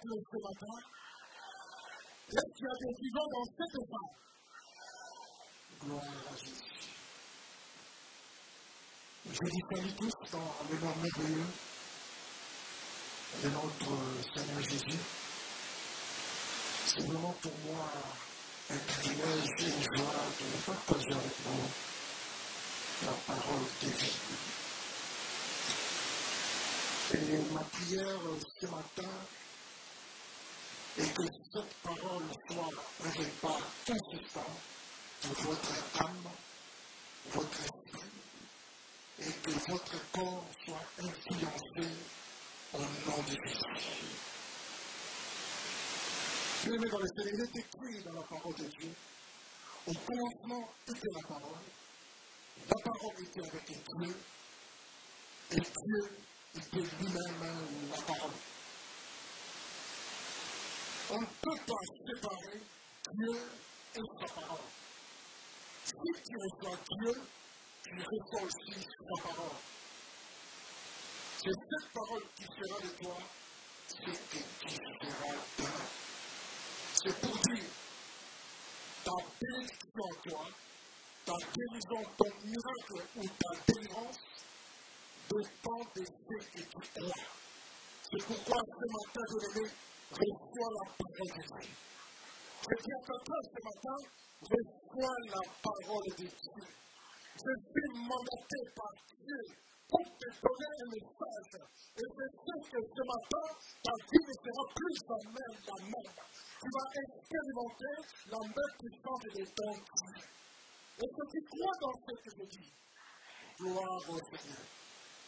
ce matin dans femme Gloire à Jésus. Je dis salut tous dans le nom merveilleux de notre Seigneur Jésus. C'est vraiment pour moi un privilège et une joie de partager avec vous la parole de vie. Et ma prière ce matin est que cette parole soit un repas consistant pour votre âme, votre esprit, et que votre corps soit influencé au nom de Jésus. Bien dans le Seigneur, il est écrit dans la parole de Dieu. Au commencement était la parole. La parole était avec Dieu. Et Dieu était lui-même la parole. On ne peut pas séparer Dieu et sa parole. Si tu reçois Dieu, tu reçois aussi sa parole. C'est cette parole qui fera de toi ce que tu seras demain. C'est pour dire, ta bénédiction en toi, ta guérison, ton miracle ou ta délivrance dépend de ce que tu crois. C'est pourquoi ce matin, je vais reçois la parole de Dieu. Je dis à quelqu'un ce matin, reçois la parole de Dieu. Je suis mandaté par Dieu pour te donner un message. Et je sais que ce matin, ta vie ne sera plus même, la même. Tu vas expérimenter la même puissance de ton Dieu. Et que tu crois dans ce que je dis. Gloire au Seigneur.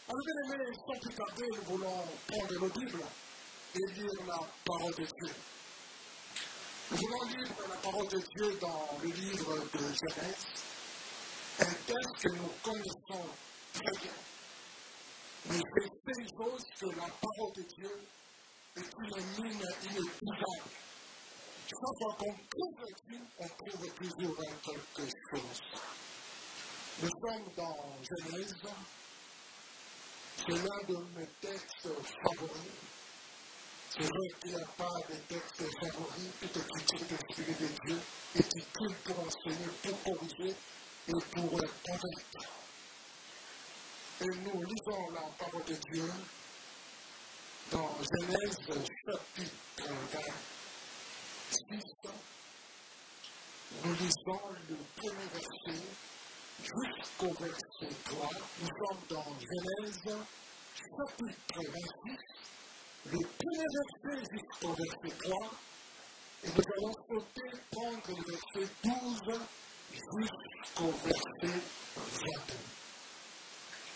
Alors, bien aimés, sans plus tarder, nous voulons prendre nos Bibles et lire la parole de Dieu. Nous voulons lire la parole de Dieu dans le livre de Genèse, un texte que nous connaissons très bien. Mais c'est une chose que la parole de Dieu est une mine inépuisable. Chaque fois qu'on trouve on trouve toujours quelque chose. Nous sommes dans Genèse. C'est l'un de mes textes favoris. C'est vrai qu'il n'y a pas de texte favori, toute écriture de l'Esprit de Dieu est utile pour enseigner, pour corriger et pour convaincre. Et nous lisons la parole de Dieu dans Genèse chapitre 26. Nous lisons le premier verset jusqu'au verset 3. Nous sommes dans Genèse chapitre 26 le premier verset jusqu'au verset 3, et nous allons sauter prendre le verset 12 jusqu'au verset 22.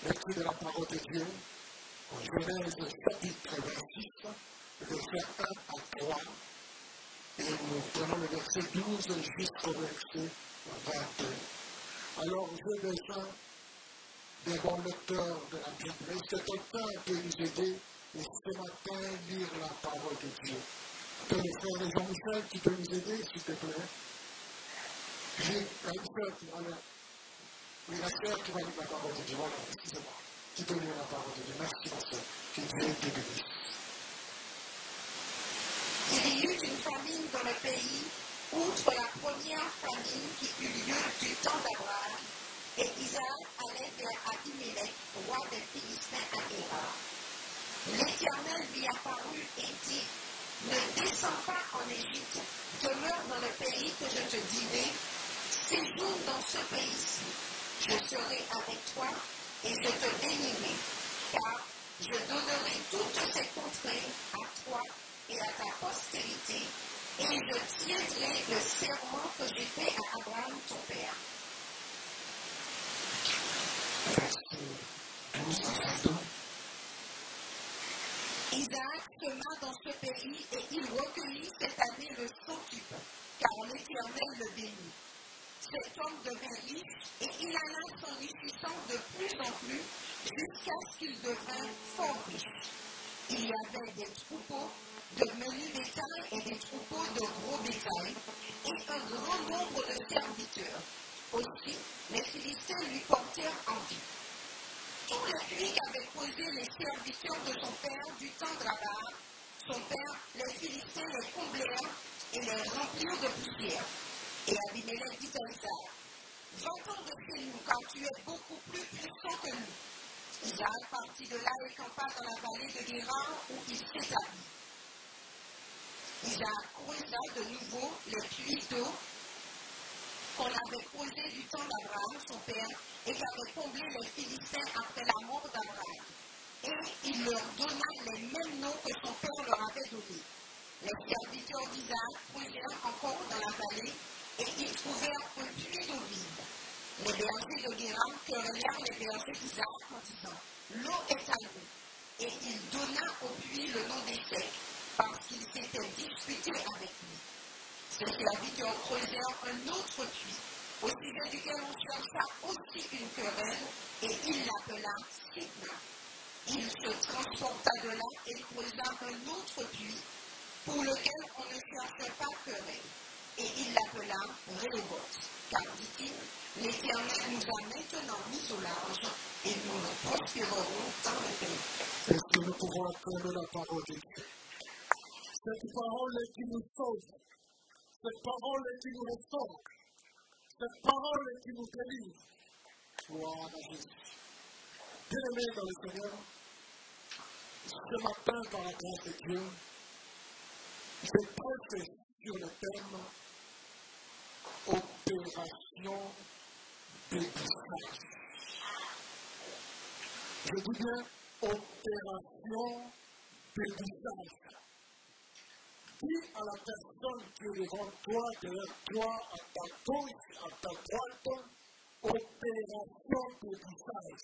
Lecture de la parole de Dieu, en Genèse chapitre 26, verset 1 à 3, et nous prenons le verset 12 jusqu'au verset 22. Alors, je déjà des bons lecteurs de la Bible, est-ce que quelqu'un peut nous aider et ce matin lire la parole de Dieu. Que le frère Jean-Michel qui peut nous aider, s'il te plaît. J'ai la sœur qui va lire. Oui, la sœur qui va lire la parole de Dieu. Voilà, excusez-moi. Qui peut lire la parole de Dieu. Merci, ma sœur. Que Dieu te bénisse. Il y eut une famine dans le pays, outre la première famine qui eut lieu du temps d'Abraham, et Isaac allait vers Abimelech, roi des Philistins à Hérar. L'Éternel lui apparut et dit, ne descends pas en Égypte, demeure dans le pays que je te dirai, séjourne dans ce pays-ci. Je serai avec toi et je te bénirai, car je donnerai toutes ces contrées à toi et à ta postérité, et je tiendrai le serment que j'ai fait à Abraham ton père. Isaac sema dans ce pays et il recueillit cette année le centuple, car l'Éternel le bénit. Cet homme devint riche et il alla s'enrichissant de plus en plus jusqu'à ce qu'il devint fort riche. il y avait des troupeaux de menus bétail et des troupeaux de gros bétail, et un grand nombre de serviteurs. Aussi, les Philistins lui portèrent envie. Tous les puits qu'avaient posés les serviteurs de son père du temps d'Abraham, son père, les Philistins les comblèrent et les remplirent de poussière. Et Abimelech dit à Isaac, Va-t'en de chez nous, car tu es beaucoup plus puissant que nous. Isaac partit de là et campa dans la vallée de Guérard où il s'établit. Isaac creusa de nouveau les puits d'eau qu'on avait posés du temps d'Abraham, son père, et qu'avaient comblé les Philistins après la mort d'Abraham. Et il leur donna les mêmes noms que son père leur avait donnés. Les serviteurs d'Isaac creusèrent encore dans la vallée et ils trouvèrent un puits d'eau vide. Les bergers de Guéram querellèrent les bergers d'Isaac en disant L'eau est à nous. Et il donna au puits le nom d'Échec parce qu'il s'était disputé avec lui. Ces serviteurs creusèrent un autre puits, au sujet duquel on chercha aussi une querelle, et il l'appela Sigma. Il se transporta de là et creusa un autre puits, pour lequel on ne cherchait pas querelle, et il l'appela Réhoboth. Car, dit-il, l'Éternel nous a maintenant mis au large, et nous prospérerons dans le pays. Est-ce que nous pouvons la parole de Dieu? Cette parole est qui nous sauve. Cette parole est qui nous. Cette parole qui nous délivre. Gloire à Jésus. Bien-aimés dans le Seigneur, ce matin, par la grâce de Dieu, je prêche sur le thème opération dépistage. Je dis bien opération dépistage. Dis à la personne qui est devant toi, derrière toi, à ta gauche, à ta droite, opération dépistage.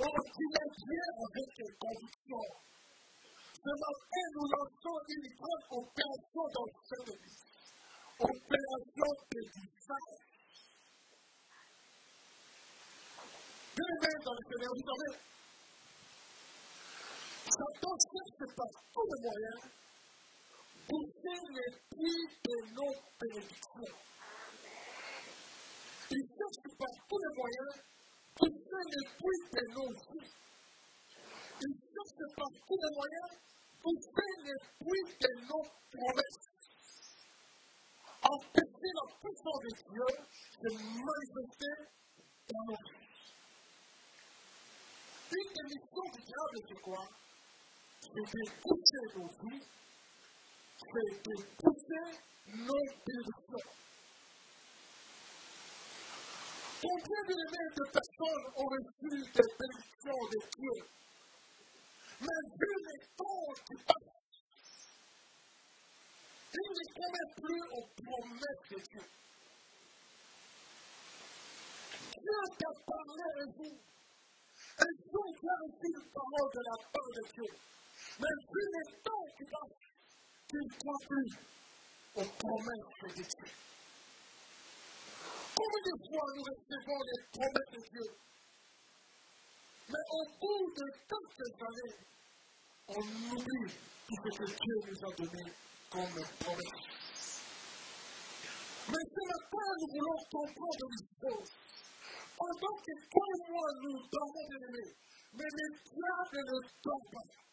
On dit bien avec les convictions. Ce matin, nous lançons une grande opération dans cette église. Opération dépistage. Bien dans le Seigneur, vous savez, Satan cherche par tous les moyens pousser les prix de nos bénédictions. Il cherche par tous les moyens pousser les prix de nos vies. Il cherche par tous les moyens pousser les prix de nos promesses. Empêcher la puissance de Dieu de manifester dans nos vies. Une des missions du diable, c'est quoi? Vies, c'est de pousser nos bénédictions. Combien de personnes ont reçu des bénédictions de Dieu Mais vu les temps qui passent, ils ne croient plus aux promesses de Dieu. Dieu t'a parlé à vous. Et jour, tu as reçu une parole de la part de Dieu. Mais vu les temps qui passent, tu ne crois plus aux promesses de Dieu. Combien de fois nous recevons les promesses de Dieu? Mais au bout de quelques années, on oublie tout ce que Dieu nous a donné comme promesse. Mais ce matin, nous voulons comprendre une chose. Pendant que toi et moi nous dormons bien aimés, mais les diables ne dorment pas.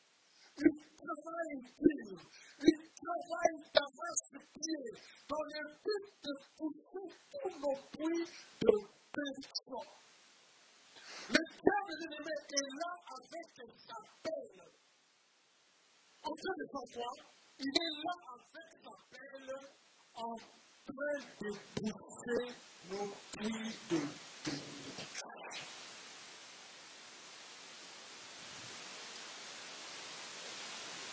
Ils travaillent dur, ils travaillent d'arrache-pied dans le but de pousser tous nos puits de bénédiction. Le diable bien aimé est là avec sa pelle. En train de savoir, il est là avec sa pelle en train de pousser nos puits de bénédiction.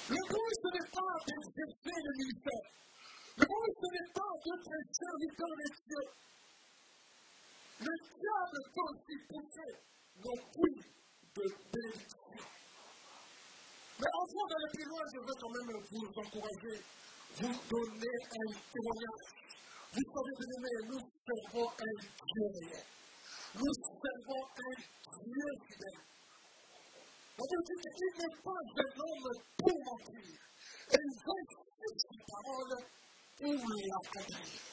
Le but, ce n'est pas d'exercer le ministère. Le but, ce n'est pas d'être serviteur de Dieu. Le diable pousser nos puits de bénédiction. Mais avant d'aller plus loin, je veux quand même vous encourager, vous donner un témoignage. Vous savez, bien nous servons un Dieu. Nous servons un Dieu fidèle. La Bible dit qu'il n'est pas un homme pour mentir. Et il suivre ses paroles pour l'accomplir.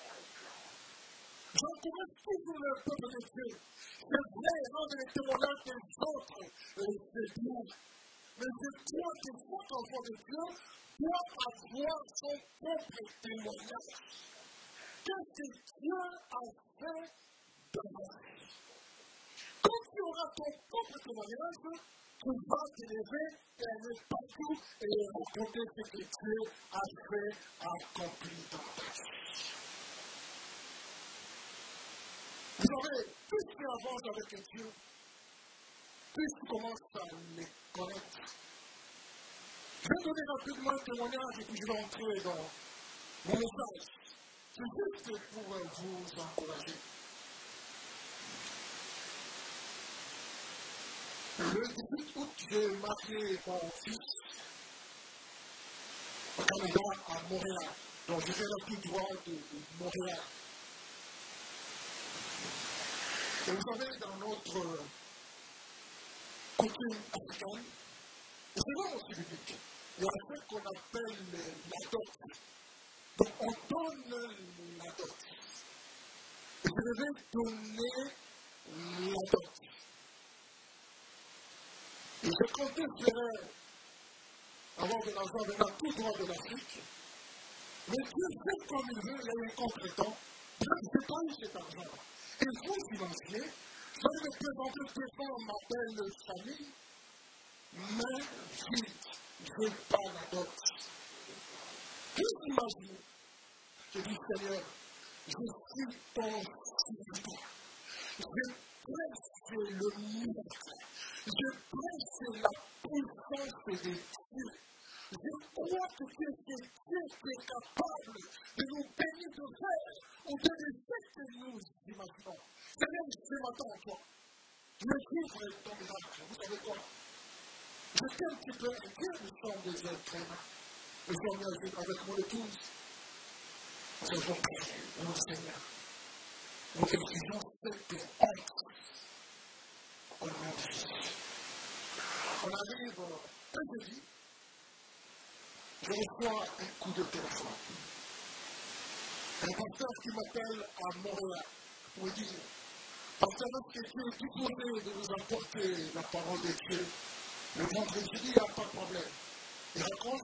J'encourage toujours le peuple de Dieu. C'est vrai, rendre les témoignages des autres, c'est bien. Mais je crois que chaque enfant de Dieu doit avoir son propre témoignage. Qu'est-ce que Dieu a fait de moi Quand tu auras ton propre témoignage, vas t'élever et aller partout et raconter ce que Dieu a fait, accompli dans ta vie. Vous savez, plus tu avances avec Dieu, plus tu commences à les connaître. Je vais donner rapidement un témoignage et puis je vais entrer dans mon message. C'est juste pour vous encourager. Le 18 août, j'ai marié mon fils au Canada, à Montréal. Donc, je viens tout droit de, Montréal. Et vous savez, dans notre coutume africaine, c'est là aussi il y a ce qu'on appelle la dot. Donc, on donne la dot. Je devais donner la dot. Et je faire avoir de l'argent venant tout droit de l'Afrique. Mais Dieu fait comme il veut, il y a un contre-temps. Je pas eu cet argent. Et vous imaginez, je vais me présenter devant ma belle famille, mais vite, je n'ai pas la dot. Vous imaginez, je dis Seigneur, je suis ton serviteur. Je presse le miracle. Je prêche la puissance de Dieu. Je crois que c'est Dieu qui est capable de nous bénir de faire au-delà de ce que nous imaginons. Seigneur, ce matin en toi, je vivre ton miracle. Vous savez quoi? Je suis un petit peu inquiet, nous sommes des êtres humains. Nous sommes avec mon épouse. Nous avons prié, mon Seigneur. Nous exigeons cette honte On arrive un jeudi, je reçois un coup de téléphone. Un pasteur qui m'appelle à Montréal pour dire Pasteur, que tu es disposé de nous apporter la parole de Dieu le vendredi Il n'y a pas de problème. Il raconte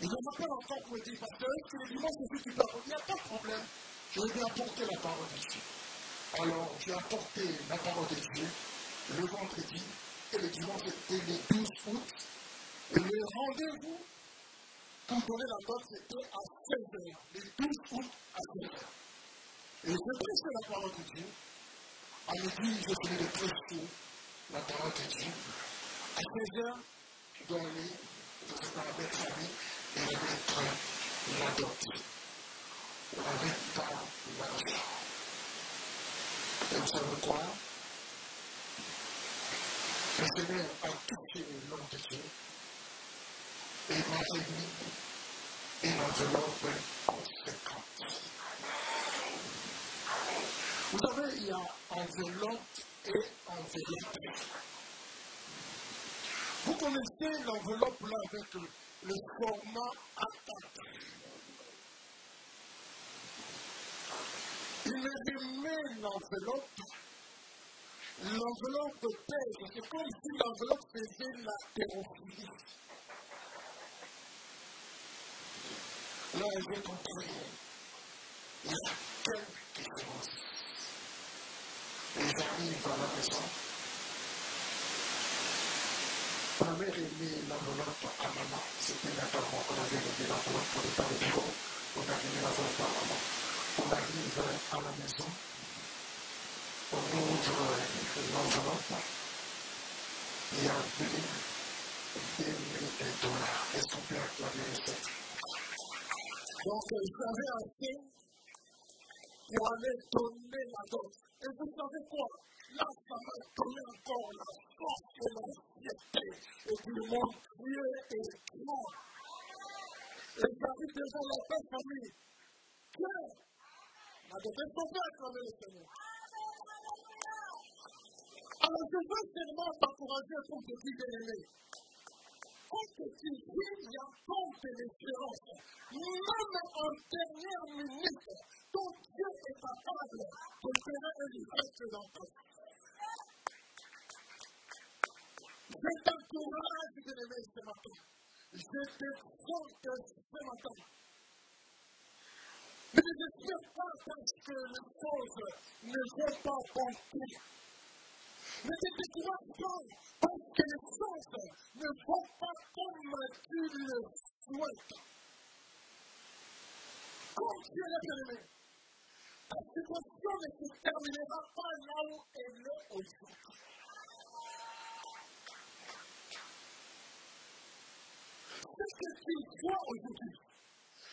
il ne m'appelle encore pour dire Pasteur, est-ce que le dimanche aussi tu parles Il n'y a pas de problème. Je vais apporter la parole de Dieu. Alors, j'ai apporté la parole de Dieu le vendredi et le dimanche était le 12 août. Et le rendez-vous pour donner la date c'était à 16h, le 12 août à 16h. Et je prêchais la parole de Dieu. À midi, je venais de prêcher la parole de Dieu. À 16h, je dois aller dans la belle famille et la dot. On n'avait pas l'argent. Et vous savez quoi? Le Seigneur a touché l'homme de Dieu et m'a remis une enveloppe conséquente. Vous savez, il y a enveloppe et enveloppe. Vous connaissez l'enveloppe là avec le, format A4. Il me remet l'enveloppe L'enveloppe pèse, c'est comme si l'enveloppe faisait la thérophilie. Là, j'ai compris. Il y a quelque chose. Et j'arrive à la maison. Ma mère a l'enveloppe à maman. C'était naturellement qu'on avait mis l'enveloppe pour le bureau. On a mis l'enveloppe à maman. On arrive à la maison on ouvre l'enveloppe, il y a avait des dollars. Est-ce qu'on peut acclamer ça Donc, j'avais assez pour aller donner la dot. Et vous savez quoi Là, ça m'a donné encore la force et la fierté. Et puis le monde Dieu est grand. Et j'arrive devant la belle famille. Dieu, la dot est sauvée à travers le Seigneur. Alors je veux seulement t'encourager pour te dire bien-aimé. Quand tu vis, il y a tant de l'espérance. Même en dernière minute, ton Dieu est capable de faire un miracle dans ta vie. Je t'encourage, bien-aimé, ce matin. Je te compte ce matin. Ne suis pas parce que les choses ne vont pas bon Ne te décourage pas parce que les choses ne vont pas comme tu le souhaites. Comme Dieu l'a bien la situation ne se terminera pas là où elle est aujourd'hui. Ce que tu vois aujourd'hui,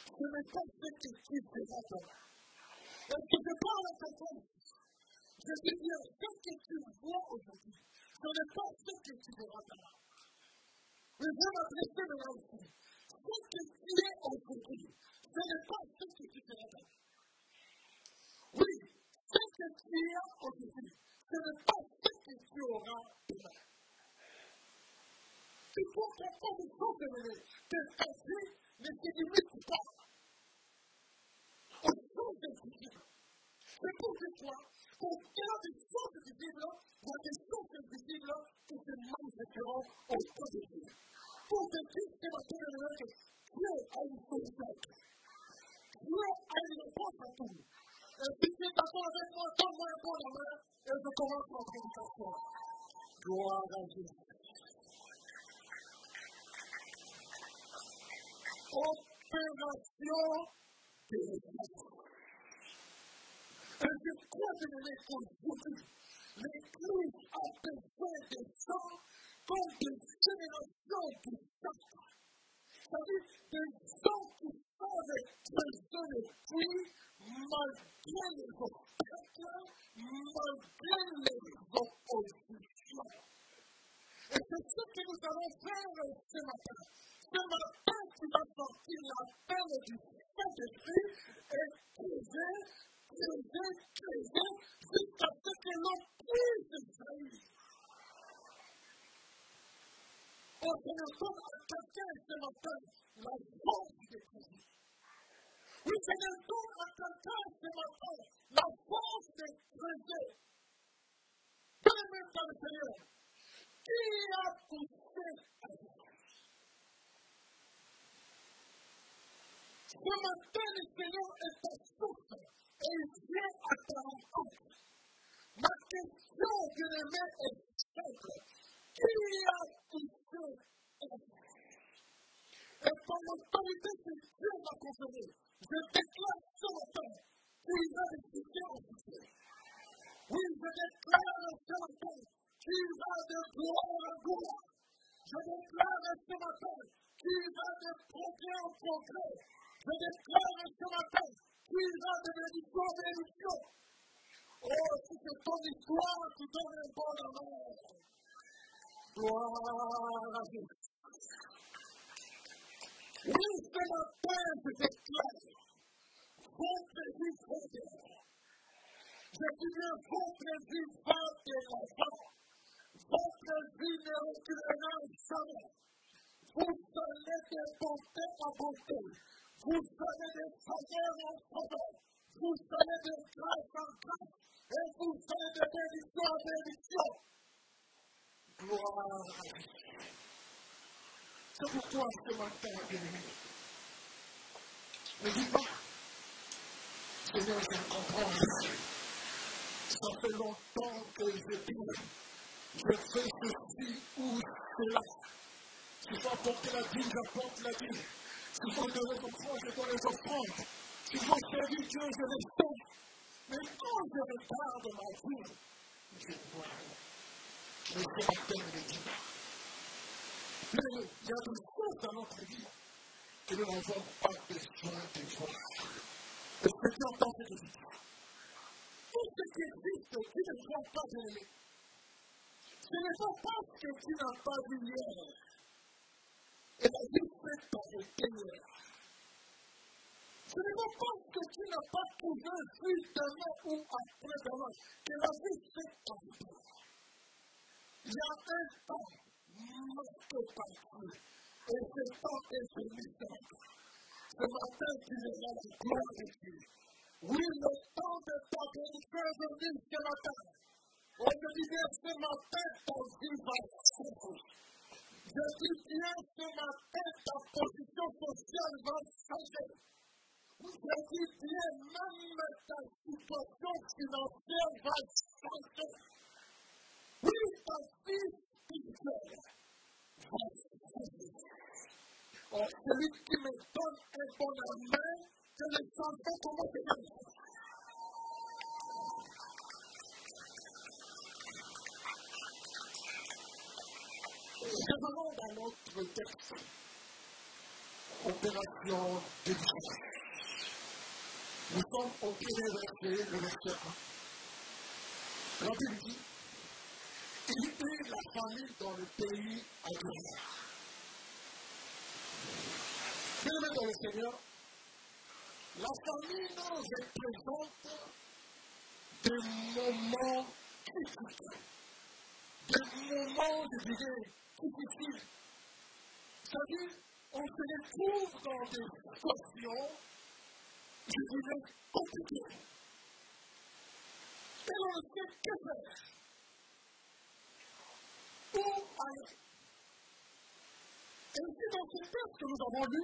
ce n'est pas ce que tu verras demain. Est-ce que je parle à quelqu'un Je veux dire, ce que tu vois aujourd'hui, ce n'est pas ce que tu verras demain. Mais je vais m'adresser maintenant aussi. Ce que tu es aujourd'hui, ce n'est pas ce que tu verras demain. Oui, ce que tu as aujourd'hui, ce n'est pas ce que tu auras demain. Il faut comprendre une chose, que ta vie ne se limite pas aux choses invisibles. C'est pour toi cualquiera de sus discípulos, la de sus discípulos, que se manifestó o positiva. Porque Cristo va a tener el que yo hay insultante. Yo hay la cosa tú. El discípulo todo el mundo, todo el mundo, ¿verdad? Es de tomar su organización. Yo haga Dios. Operación de Dios. Et je crois que les qu'aujourd'hui, l'Église a besoin de sang comme des générations qui savent. C'est-à-dire des gens qui savent exprimer le prix malgré les obstacles, les longtemps que je dis, je fais ceci ou cela. S'il faut apporter la dîme, j'apporte la dîme. S'il faut donner les offrandes, je donne les offrandes. S'il faut servir Dieu, je le fais. Mais quand je regarde ma vie, je vois ce matin, ne dis pas. Mais il y a des choses dans notre vie que nous n'avons pas besoin de voir. Est-ce que tu entends ce que qui existe, tu ne vois pas l'aimer. Ce n'est pas parce que tu n'as pas vu hier. Et la vie faite par le Seigneur. Ce n'est pas parce que tu n'as pas trouvé vu demain ou après demain que la vie faite par le Seigneur. Il y a un temps marqué par Dieu. Et ce temps est celui Ce matin, tu verras la gloire de Dieu. Oui, le temps de ta est venu ce matin. On te bien ce matin, ton va changer. Je dis bien ce matin, ta position sociale va changer. Je dis bien, même ta situation financière va changer. Oui, ta vie spirituelle va changer. Oh, celui qui me donne un bon amen, que les enfants commencent à Revenons dans notre texte. Opération d'édition. Nous sommes au premier verset, le verset 1. La Bible dit Il eut la famille dans le pays agricole. Bien dans le Seigneur, la famille nous représente des moments critiques, des moments, je dirais, difficiles. C'est-à-dire, on se retrouve dans des situations, je dirais, compliquées. Et on sait que faire. Où aller? Et ici, dans ce texte que nous avons lu,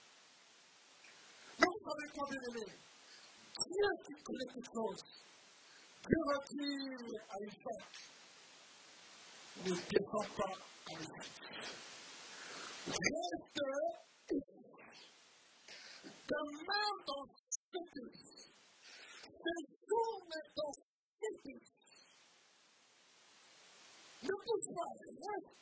Mais vous savez quoi, bien aimé Dieu qui connaît toutes choses, Dieu va dire à Isaac, ne descends pas à l'Égypte. Reste demeure dans ce pays. Séjourne dans ce pays. Ne bouge pas, reste.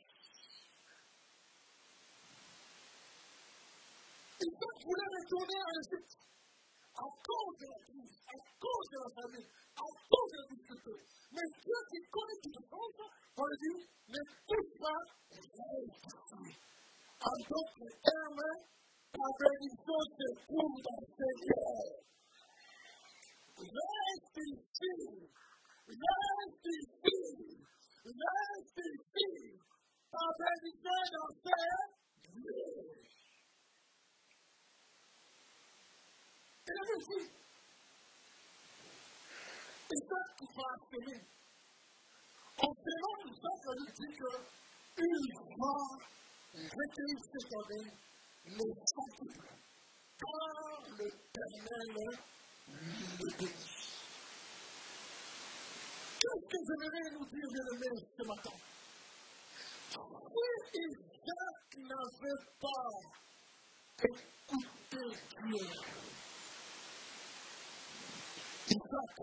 Souvent, quand il y a des difficultés, les diables commencent à vous plaire des choses. Et disent non, non, non, il faut que je passe ailleurs. Reste ici. Dis à ton voisin, reste dans cette église. Quel que soit le combat, quel que soit la difficulté, quel que soit le problème, reste ici. Isaac voulait retourner à l'Égypte à cause de la crise, à cause de la famine, à cause de la difficulté. Mais Dieu qui connaît toutes choses, va lui dire, ne touche pas, reste ici. En d'autres termes, ta bénédiction se trouve dans ce Seigneur. Reste ici. Reste ici. Reste ici. Ta bénédiction est dans ce Dieu. Et la même chose. Et ça qui va appeler. En faisant tout ça, ça veut dire qu'il va recueillir cette année le l'éternel le bénit. Qu'est-ce que j'aimerais nous dire, bien aimé, ce matin? Si Isaac n'avait pas écouté Dieu, Isaac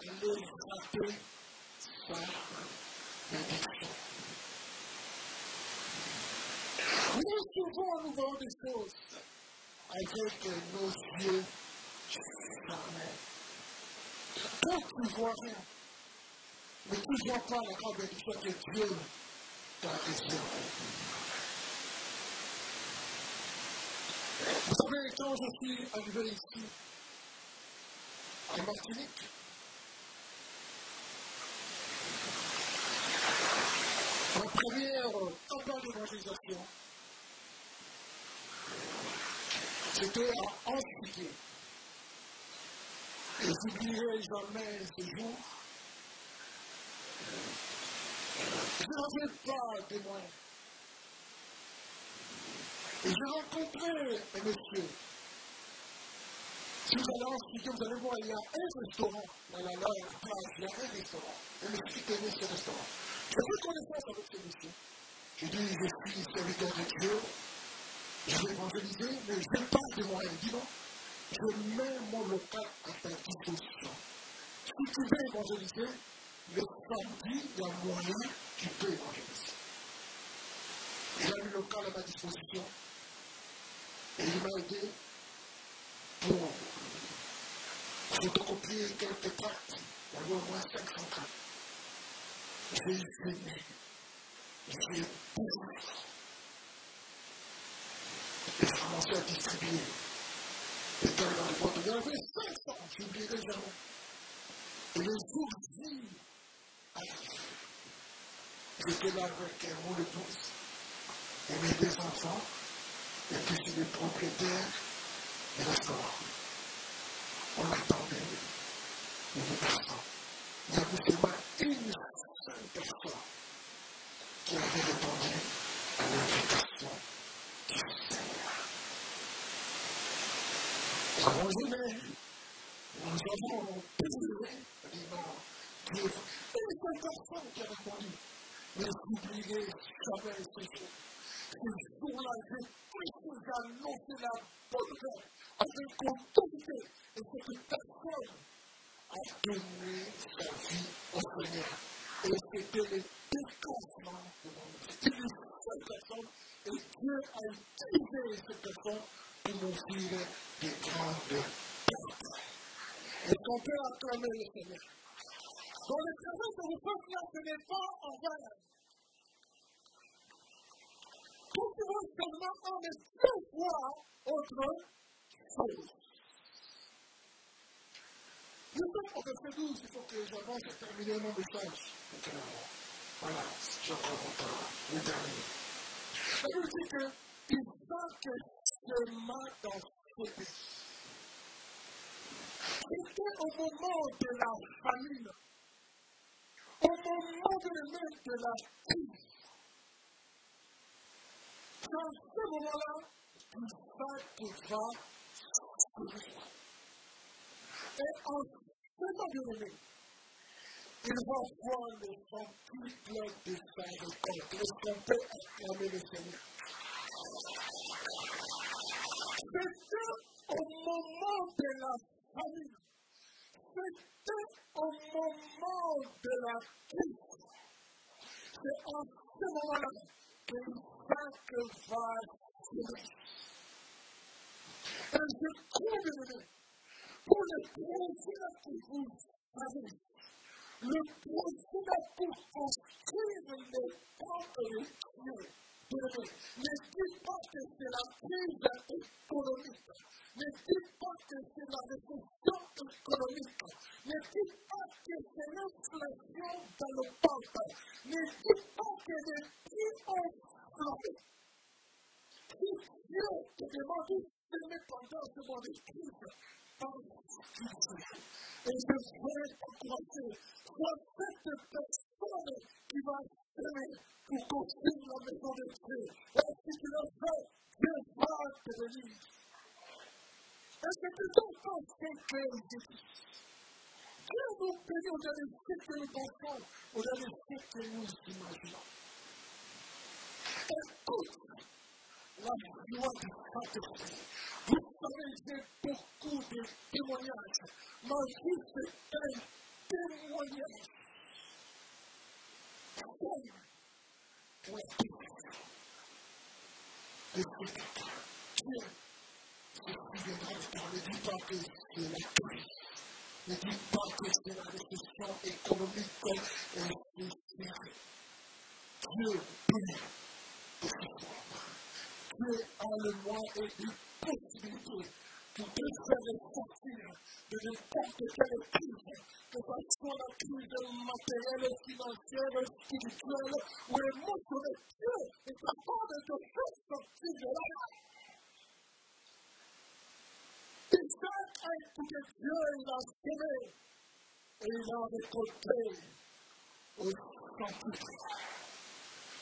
allait rater sa bénédiction. Nous, souvent, nous voyons des choses avec nos yeux fermés. Quand tu vois rien, mais tu ne vois pas la grande bénédiction que Dieu t'a réservée. Vous savez, quand je suis arrivé ici, en Martinique, ma première campagne d'évangélisation, c'était à Antiqué. Et j'oublierai jamais ce jour. Je n'avais pas moyens. Et j'ai rencontré un monsieur. Si vous allez en studio, vous allez voir, il y a un restaurant dans la, la, la plage, il y a un restaurant. Un monsieur qui connaît ce restaurant. Je fais connaissance avec ce monsieur. Je dis, je suis serviteur de Dieu, je vais évangéliser, mais je pas de moyens. Il dit je mets mon local à ta disposition. Si tu veux évangéliser, le samedi, il y a moyen, tu peux évangéliser. Il a mis le local à ma disposition. Et il m'a aidé pour photocopier quelques y avait au moins 500 tracts. J'ai filmé. J'ai bourré. Et j'ai commencé à distribuer. Et dans le boîte, il y avait 500, je n'oublierai jamais. Et le jour J. J'étais là avec mon épouse et mes deux enfants. Et puis c'est le propriétaire du restaurant. On attendait une personne. Il y avait seulement une seule personne qui avait répondu à l'invitation du Seigneur. Nous avons aimé, nous avons désiré l'image Dieu. Une seule personne qui a répondu. Mais n'oubliez jamais ce jour. Ce jour-là, j'ai a annoncé la bonne nouvelle avec autorité. Et cette personne a donné sa vie au Seigneur. Et c'était le déclenchement de. C'était une seule personne. Et Dieu a utilisé cette personne pour m'offrir des grandes pertes. Est-ce qu'on peut acclamer le Seigneur? Dans le travail que vous faites là, ce n'est pas en vain. Continuons seulement en mais deux fois autre Nous sommes au verset 12, il faut que j'avance et terminer mon message. Voilà, je prends mon temps, le dernier. Ça veut dire que Isaac sema dans ce pays. C'était au moment de la famine, au moment de même de la crise. Dans ce moment-là, Isaac va sourire. Et en ce moment-là, il va voir les gens plus pleins de sa récolte. Est-ce qu'on peut acclamer le Seigneur? C'était au moment de la famine. C'était au moment de la crise. C'est en ce moment-là que Isaac va sourire. Et je crois, bien aimé, pour le projet que vous avez, le projet pour construire le temple de Dieu, ne dis pas que c'est la crise économique, ne dis pas que c'est la récession économique, ne dis pas que c'est l'inflation dans le temple, ne dis pas que les prix ont flambé. Si Dieu te demande de s'aimer pendant ce moment de crise, et je vais encourager, soit cette personne qui va s'aimer pour construire la maison de Dieu. Et si tu le fais, Dieu va te bénir. Et c'est plutôt dans ce que Jésus. Dieu nous bénit au dernier que nous pensons, au dernier que. Écoute la joie du Saint-Esprit. Vous savez, j'ai beaucoup de témoignages. Ma vie, c'est un témoignage. Pour la Et c'est Dieu se souviendra de toi. Ne dis pas que c'est la crise. Ne dis pas que c'est la récession économique. fait insister. Dieu bénit pour ce soir. Dieu a le moyen et une possibilité pour te faire sortir de n'importe quelle crise, que ce soit la crise matérielle, financière, spirituelle ou émotionnelle. Dieu est capable de te faire sortir de là. Isaac a écouté Dieu, il a semé et il a récolté au centre.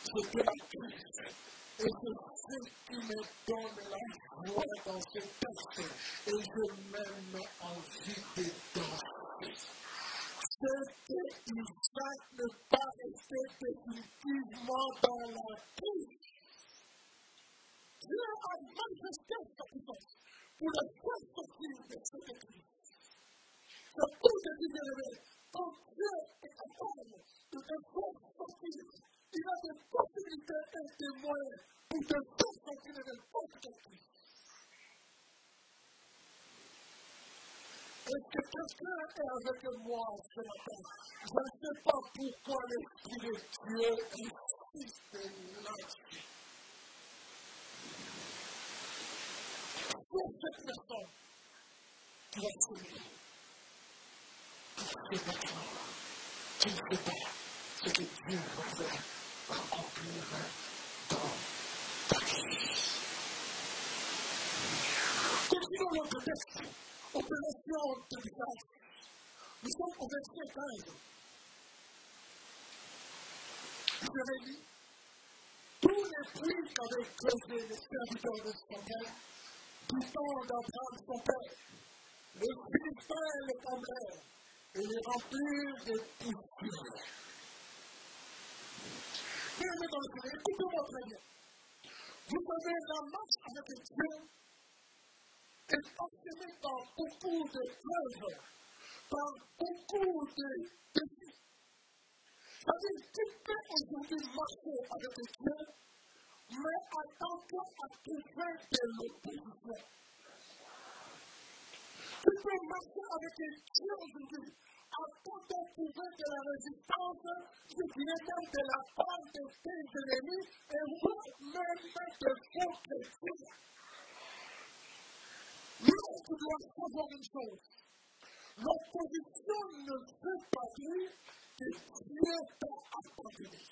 C'était la crise. Et c'est ce qui me donne la joie dans ce texte. Et je même envie de danser. C'est que Isaac ne rester définitivement dans la crise. Dieu a manifesté sa puissance pour le faire sortir de cette crise. C'est pour te dire, quand Dieu est capable de te faire il a des possibilités et des moyens pour te faire de n'importe quelle crise. Est-ce que quelqu'un est avec moi ce matin? Je ne sais pas pourquoi l'Esprit de Dieu insiste là-dessus. Cette personne qui va se pour qui ne sait pas ce que Dieu va faire accomplir dans ta vie. Continuons notre texte. Opération de visage. Nous sommes au verset 15. Jérémie, tous les puits qu'avaient creusés les serviteurs de son père, du temps d'Abraham son père, les Philistins les comblèrent et les remplirent de poussière. Bien-aimés dans le Seigneur, écoutez-moi très bien. Vous savez, la marche avec Dieu est passionnée par beaucoup de preuves, par beaucoup de défis. C'est-à-dire, tu peux aujourd'hui marcher avec Dieu, mais attends-toi à trouver de l'opposition. Tu peux marcher avec Dieu aujourd'hui, afin de trouver de la résistance, ce qui est même de la part de tes ennemis et même de faux chrétiens. Mais tu dois savoir une chose. L'opposition ne veut pas dire que Dieu t'a abandonné.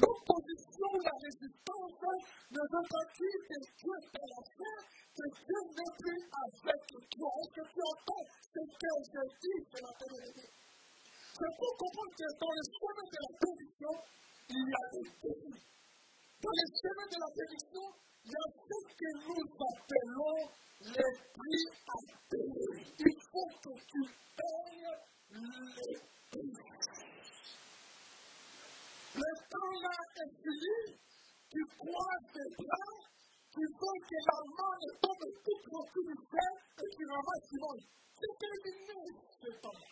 L'opposition, la résistance ne veut pas dire que Dieu t'a la fait, que Dieu n'est plus avec toi. Est-ce que tu entends ce que je dis ce matin, bien C'est pour comprendre que dans le chemin de la bénédiction, il y a des défis. Dans le chemin de la bénédiction, il y a ce que nous appelons les prix à payer. Il faut que tu payes les prix. Le temps là est fini, tu croises tes bras, tu veux que la main ne tombe toute au du ciel et tu ramasses Simon. C'est terminé ce temps.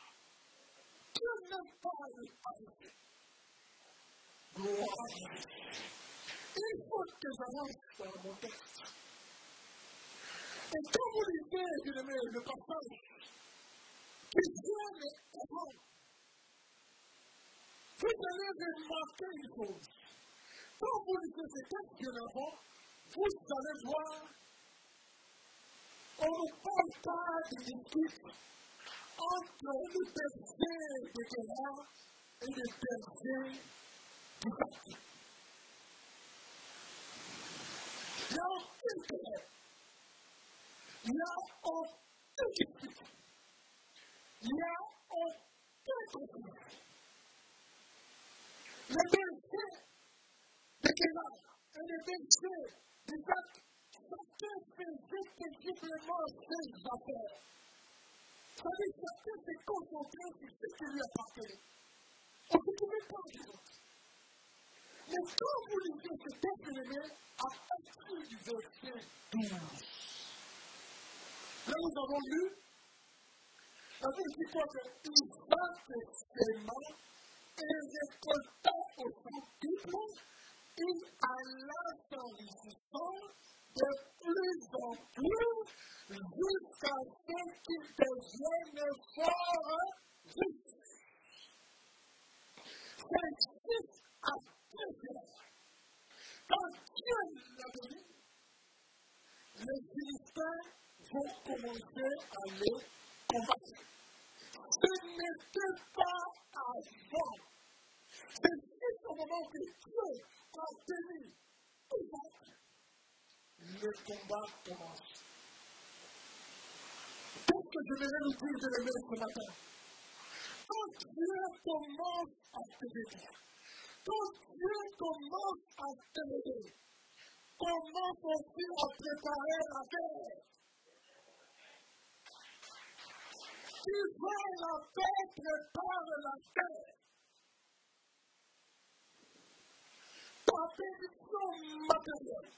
Dieu n'aime pas le arrêter. Gloire. Il faut que j'avance dans mon texte. Et quand vous lisez, bien le passage, Christian est avant, vous allez remarquer une chose. Quand vous lisez ce texte bien avant, vous allez voir, on ne parle pas de dispute entre le berger de Guérard et le berger du parti. Il y a aucune guerre. Il n'y a aucune dispute. Il n'y a aucun conflit. Le berger de Guérard et le berger Isaac, chacun faisait paisiblement ses affaires. C'est-à-dire, s'est concentré sur ce qui lui. On ne pouvait pas dire autre. Mais quand vous lisez ce à partir du verset 12, là nous avons lu, la Bible dit que s'aima et récolta au centuple il alla s'enrichissant de plus en plus jusqu'à ce qu'il devienne fort riche. consiste à deux Quand Dieu l'a béni, les Philistins vont commencer à les combattre. Ce n'était pas avant. C'est juste au moment que Dieu a béni le combat commence. Tout ce que je vais vous dire de l'aimer ce matin, quand Dieu commence à te bénir, quand Dieu commence à te bénir, commence aussi à préparer la guerre. Tu vas la paix, prépare la guerre. Ta bénédiction matérielle,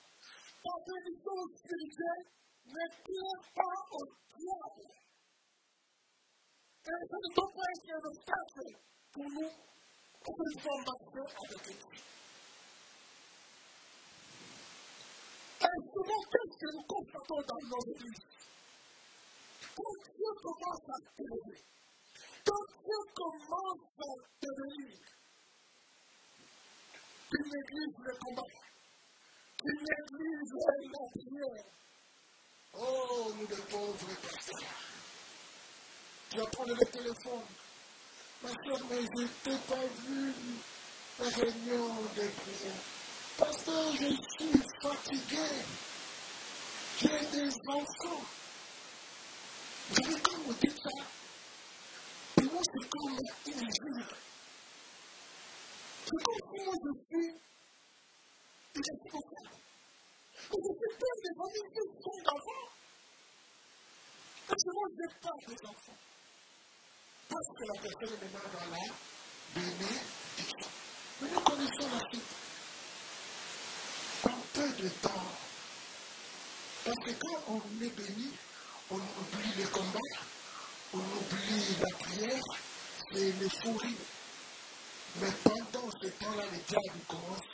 ta bénédiction spirituelle ne tient pas au diable. Et ce ne doit pas être un obstacle pour nous, pour une formation avec Dieu. Et souvent, qu'est-ce que nous constatons dans nos églises Quand Dieu commence une église de combat, église de la prière, oh, nous de pauvres pasteurs. Je vais prendre le téléphone. Ma soeur, mais je n'ai pas vu la réunion de prière. Pasteur, je suis fatigué. J'ai des enfants. Vous savez quand vous dites ça, pour moi c'est comme une injure. C'est comme si moi je suis irresponsable. Et je suis père des familles qui sont d'enfants. Parce que moi je n'ai pas des enfants parce que la personne est maintenant dans la bénédiction. Mais nous connaissons la suite. En peu de temps. Parce que quand on est béni, on oublie les combats, on oublie la prière, c'est l'euphorie. Mais pendant ce temps-là, le diable commence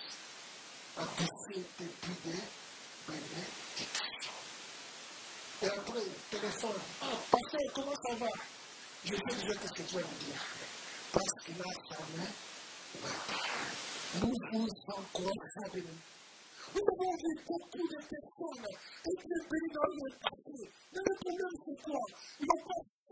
à pousser des bénédictions. Et après, téléphone. Ah, pasteur, comment ça va? Je sais déjà ce que tu vas me dire. Parce qu'il a sa main Nous vous encourageons de nous. Nous avons vu beaucoup de personnes dans le passé? Mais le problème, c'est quoi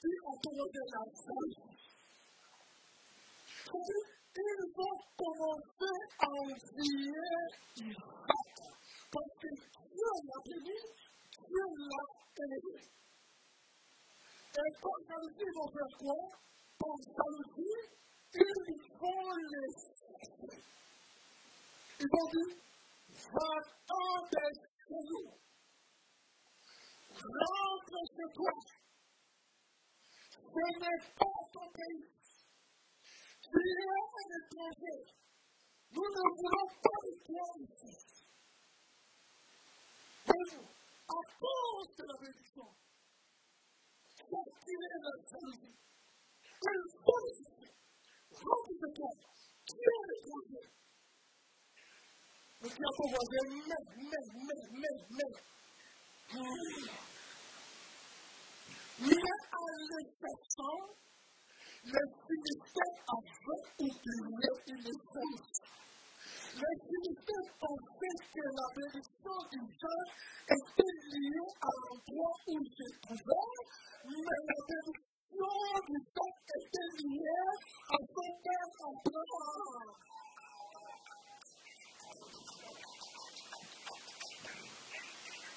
Puis on la. Ils vont commencer à Isaac. Parce que l'a béni, Dieu l'a. Et quand ils vont faire quoi? Jalousie, ils vont les. Ils vont dire Va-t'en des. Rentre chez. Ce n'est pas ton pays. Tu es un étranger. Nous ne voulons pas de toi ici. À cause de la bénédiction, sortir de la l'étranger mais, mais, mais, Mais à l'exception, les Philistins avaient oublié une chose. Les Philistins pensaient que la bénédiction du Père était liée à l'endroit où il se trouvait, mais la bénédiction du temps était liée à son père Abraham.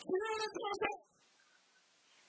Qui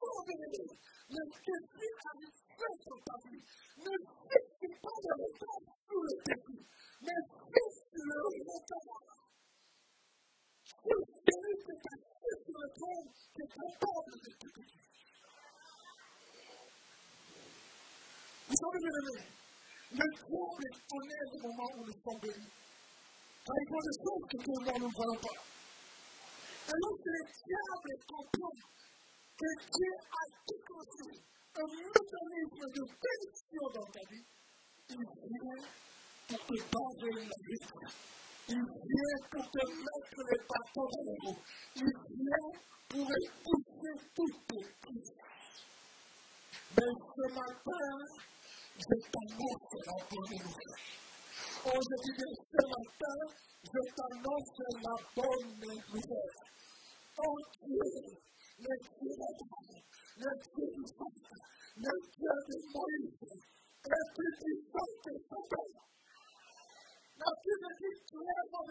sens le défi arrivé dans ta vie, ne fixe pas le regard sur le le sur celui qui est assis sur le trône, qui est capable de. Vous savez, bien aimé, le trône est au moment où nous sommes bénis. Y a des que nous ne pas. Et lorsque le diable comprend que Dieu a déclenché un mécanisme de bénédiction dans ta vie, il vient pour te baser la vie. Il vient pour te mettre les bâtons dans les roues. Il vient pour épousser toutes tes puissances. Mais ce matin, je t'annonce la bonne nouvelle. Oh, je dis ce matin, je t'annonce la bonne nouvelle. Oh Dieu, le Dieu d'Abraham, le Dieu du Père, le Dieu de Moïse, est plus puissant que Satan. La Bible dit clairement,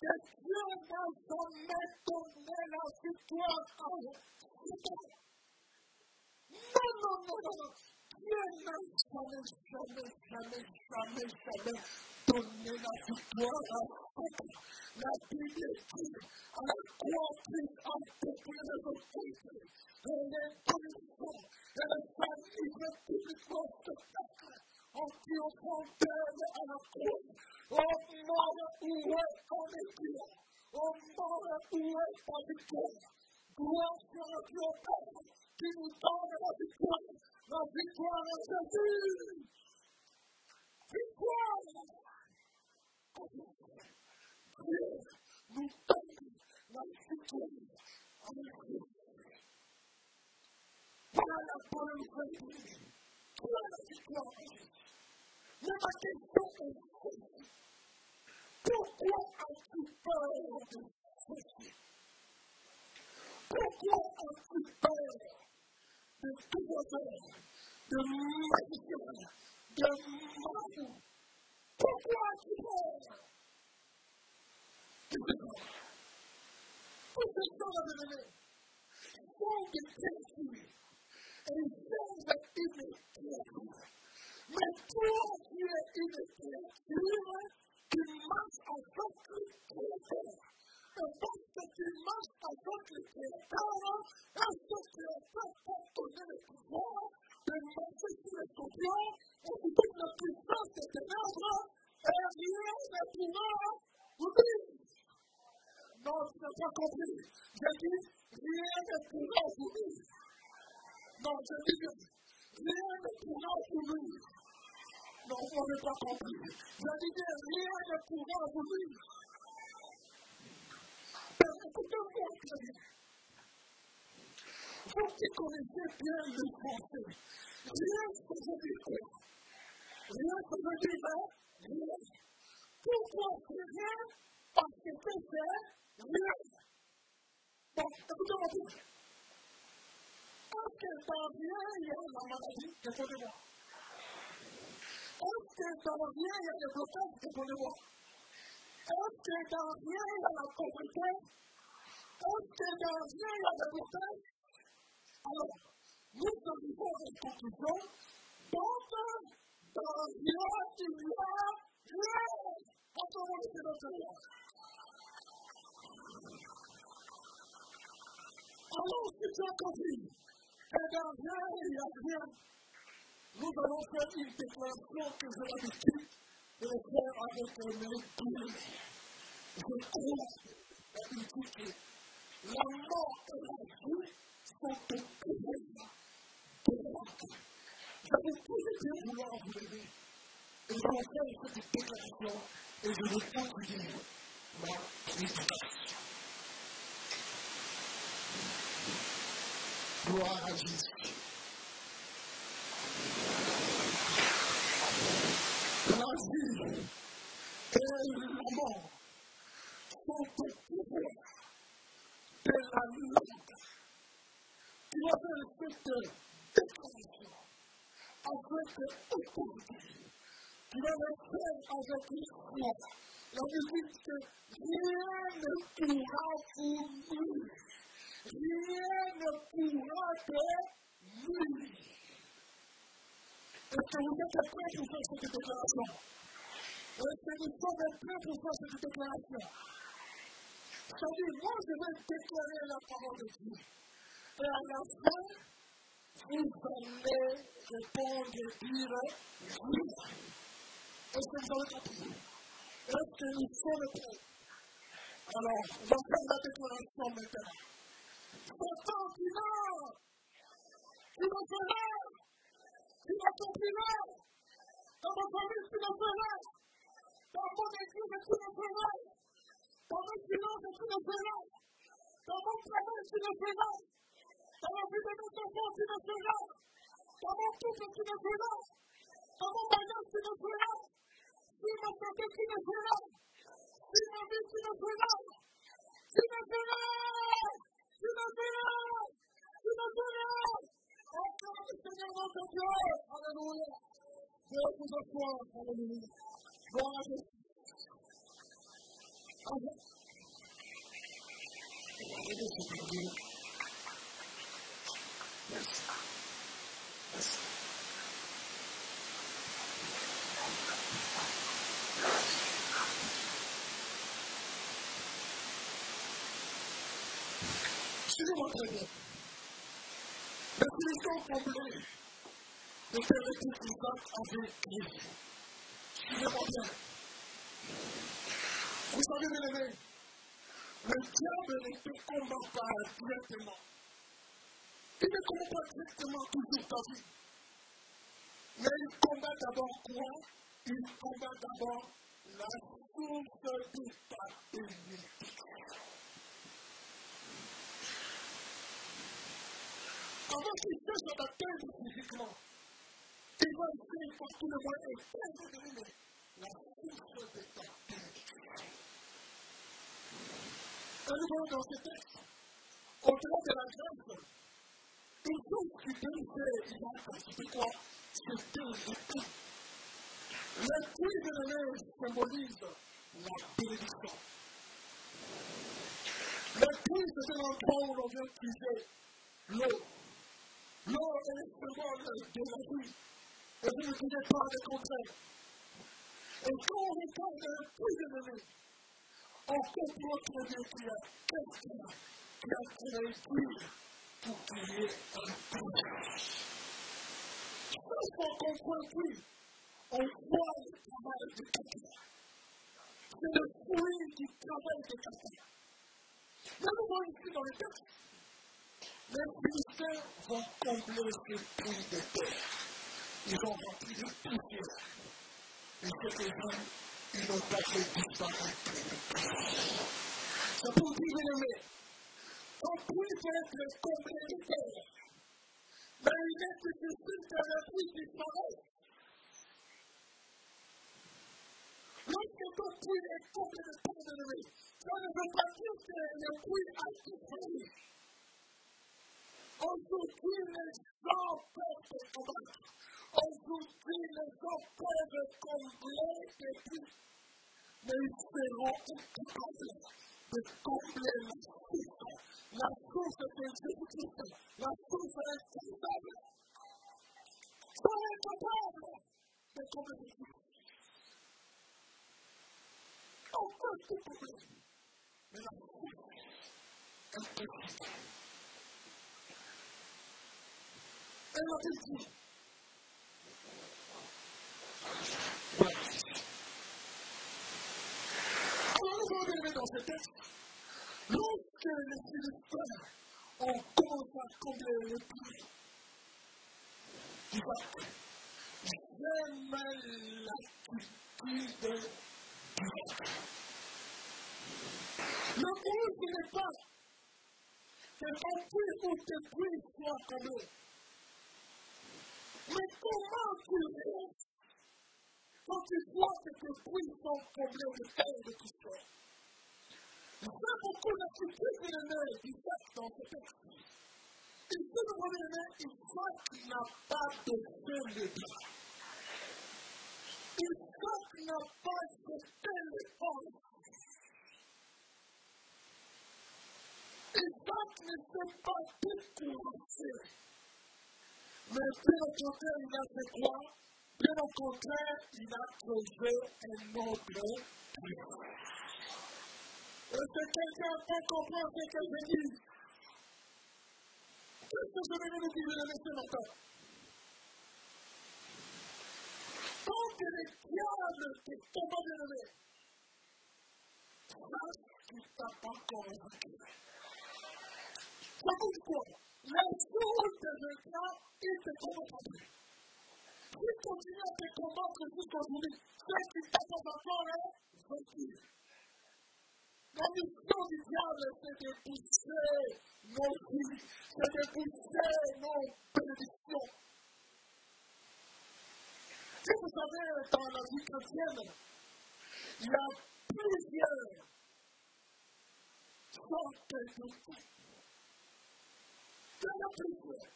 que Dieu n'a jamais donné la victoire à Satan. Non, non, non, non. Dieu n'a jamais, jamais, jamais, jamais, jamais donné la victoire à Satan. La Bible dit à la croix Christ a peuplé les autorités. Elle est puissante. Elle est famille publiquement spectacle. En triomphant d'elle à la croix. Oh mort, où est ton éclat? Oh mort, où est ta victoire? Gloire sur le Dieu Père qui nous donne la victoire. La victoire est Jésus. Victoire. Dieu nous donne la victoire avec Jésus. Voilà la bonne nouvelle. Toi, la victoire avec Jésus. Mais ma question est celle-ci. Pourquoi as-tu peur de Jésus? Pourquoi as-tu peur de tout hasard, de magicien, de mal. Pourquoi tu peur Tous ces gens-là, bien sont des créatures et ils servent une créature. Mais toi, tu es une créature qui marche avec le créateur. Et parce que tu marches avec le créateur, et ce créateur t'a donné le pouvoir de marcher sur les scorpions et de toute la puissance des ténèbres, et rien ne pourra vous dire. Non, tu n'as pas compris. J'ai dit, rien ne pourra vous dire. Non, dis bien, rien ne pourra vous dire. Non, vous n'avez pas compris. Je disais, rien ne pourra vous dire. Écoutez-moi très bien. Vous qui connaissez bien le français, rien que je dis Rien que je dis rien. Pourquoi rien Parce que c'est rien. Bon, écoutez-moi bien. Est-ce que dans rien il y a la maladie Répondez-moi. Est-ce que dans rien il y a des blocages Répondez-moi. Est-ce que dans rien il y a la pauvreté Est-ce que dans rien il y a des blocages Alors, nous arrivons à une conclusion. Donc, dans rien il y a rien. Attends-moi le Alors, si tu as compris, et dans rien y a rien, nous allons faire une déclaration que j'ai l'habitude de faire avec mes couilles. Je crois l'habitude que la mort et la vie sont au pouvoir de l'autre. Je vais toujours bien vouloir vous lever. Et je vais faire cette déclaration et je vais continuer ma prédication. Gloire à Jésus. La vie et la mort sont pouvoir de la. Tu vas faire cette déclaration avec autorité. Tu vas le faire avec foi. Rien ne pourra. Rien ne pourra te nuire. Est-ce que vous êtes prêts pour faire cette déclaration? Est-ce que nous sommes prêts pour faire cette déclaration? C'est-à-dire, moi, je vais déclarer la parole de Dieu. Et à la fin, vous allez répondre et dire oui. Est-ce que vous avez compris? Est-ce que nous sommes prêts? Alors, on va faire la déclaration maintenant. Satan, tu vas! Tu vas faire! Tu vas continuer! Dans ma famille, tu vas faire! Dans mon église, tu vas faire! Dans mes finances, tu vas faire! Dans mon travail, tu vas faire! Dans la vie de mes enfants, tu vas faire! Dans mon couple, tu vas faire! Dans mon bagage, tu vas faire! Sur ma santé, tu vas faire! Sur ma vie, tu vas faire! Tu vas faire! Tu vas faire! Tu vas faire! Encore le Seigneur notre Dieu! Alléluia! Dieu vous assoit! Alléluia! Gloire à Dieu! Amen. Yes. Yes. Suivez-moi très bien. La solution complète de faire étude Isaac avec Christ. Suivez-moi bien. Vous savez, mes amis, le diable te combat pas directement. Il ne combat pas directement toujours ta vie. Mais il combat d'abord quoi? Il combat d'abord la source de ta bénédiction. Avant qu'il cherche à t'atteindre physiquement, il va essayer par tous les moyens de la source de ta nous voyons dans ce texte, au-delà de la grâce, une chose qui bénissait Isaac, c'était quoi? C'était le tout. Le puits de l'année symbolise la bénédiction. Le puits, c'est l'endroit où l'on vient puiser l'eau. L'eau est le symbole de la vie. Et vous ne pouvez pas le contraire. Et quand on regarde le puits de l'année, on comprend très bien qu'il y a quelqu'un qui a créé le puits pour créer un puits. Lorsqu'on comprend le puits, on voit le travail de quelqu'un. C'est le fruit du travail de quelqu'un. Nous voyons ici dans le texte, les Philistins vont combler ce puits de terre. Ils ont rempli de poussière. Et ce que j'aime, ils n'ont pas fait disparaître le puits. C'est pour dire, bien aimé, ton puits peut être comblé de terre. Mais il est difficile que le puits disparaisse. Lorsque ton puits est comblé de terre, bien aimé, ça ne veut pas dire que le puits a disparu. Aujourd'hui, les gens peuvent se combattre. Aujourd'hui, les gens peuvent combler des puits. Mais ils seront incapables de combler la source. La source de Jésus-Christ. La source incontable. Ils sont incapables de combler des puits. On peut tout combler. Mais la source est impossible. Dit, alors nous allons arriver dans ce texte, lorsque les Philistins ont commencé à combler le puits, Isaac, j'aime l'attitude d'Isaac. Le but, ce n'est pas que ton puits ou tes puits soient comblés. Mais comment tu restes quand tu vois que tes puits sont comblés de terre de tout ça C'est beaucoup d'attitude de l'année d'Isaac dans ce texte. Ici, nous voyons l'année Isaac n'a pas baissé le bras. Isaac n'a pas accepté l'épreuve. Isaac ne s'est pas découragé. Mais bien au contraire, il a fait quoi? Bien au contraire, il a trouvé un Dieu. Est-ce que quelqu'un peut comprendre ce que je dis Qu'est-ce que je vais vous dire ce matin Quand les diables te tombent bien aimé, sache qu'il t'a pas. Ça quoi? Les jours de vaincra, il te combattra plus. S'il continue à te combattre jusqu'aujourd'hui, c'est qu'il t'a pas encore vaincu. La mission du diable, c'est de pousser nos vies, c'est de pousser nos bénédictions. Et vous savez, dans la vie chrétienne, il y a plusieurs sortes de plusieurs.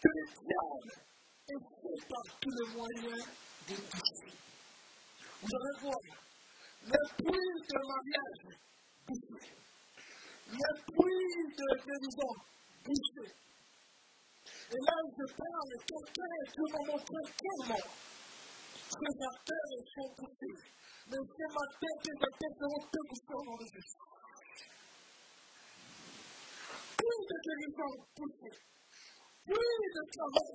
Que le diable essaie par tous les moyens de toucher. Vous le de mariage. Le puits de guérison, bouché. Et là, je parle, quelqu'un qui m'a montré comment ces affaires sont poussées. Mais ce matin, ces affaires seront débouchées dans le. Plus de guérison, poussé. Plus de travail.